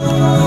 you.